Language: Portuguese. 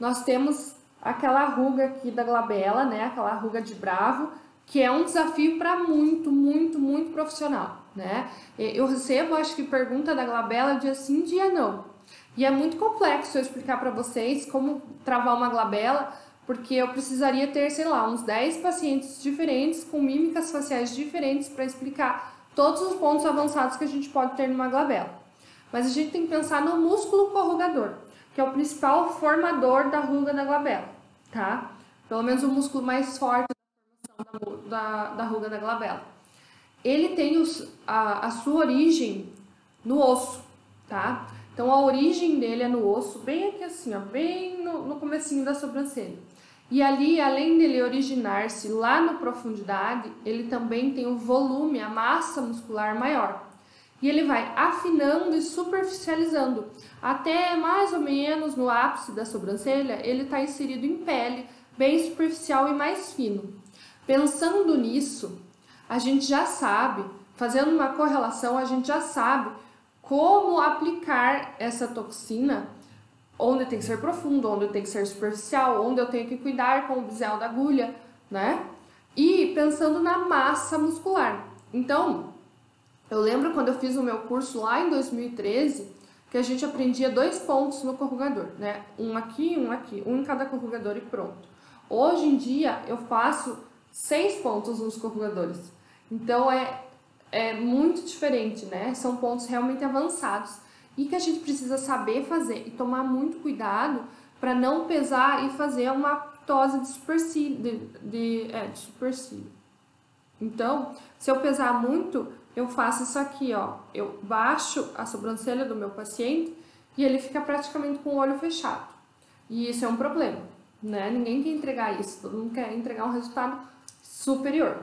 nós temos aquela ruga aqui da glabela, né? Aquela ruga de bravo, que é um desafio para muito, muito, muito profissional, né? Eu recebo, acho que pergunta da glabela dia sim, dia não. E é muito complexo eu explicar para vocês como travar uma glabela, porque eu precisaria ter, sei lá, uns 10 pacientes diferentes com mímicas faciais diferentes para explicar todos os pontos avançados que a gente pode ter numa glabela. Mas a gente tem que pensar no músculo corrugador, que é o principal formador da ruga da glabela, tá? Pelo menos o músculo mais forte da da, da ruga da glabela. Ele tem os, a, a sua origem no osso, tá? Então a origem dele é no osso, bem aqui assim, ó, bem no, no comecinho da sobrancelha. E ali, além dele originar-se lá na profundidade, ele também tem o volume, a massa muscular maior. E ele vai afinando e superficializando. Até mais ou menos no ápice da sobrancelha, ele está inserido em pele, bem superficial e mais fino. Pensando nisso, a gente já sabe, fazendo uma correlação, a gente já sabe como aplicar essa toxina onde tem que ser profundo, onde tem que ser superficial, onde eu tenho que cuidar com o bisel da agulha, né? E pensando na massa muscular. Então, eu lembro quando eu fiz o meu curso lá em 2013, que a gente aprendia dois pontos no corrugador, né? Um aqui, um aqui, um em cada corrugador e pronto. Hoje em dia eu faço seis pontos nos corrugadores. Então é, é muito diferente, né? São pontos realmente avançados e que a gente precisa saber fazer e tomar muito cuidado para não pesar e fazer uma ptose de supercílio. De, de, é, de supercílio. Então, se eu pesar muito, eu faço isso aqui, ó. Eu baixo a sobrancelha do meu paciente e ele fica praticamente com o olho fechado. E isso é um problema, né? Ninguém quer entregar isso, todo mundo quer entregar um resultado superior.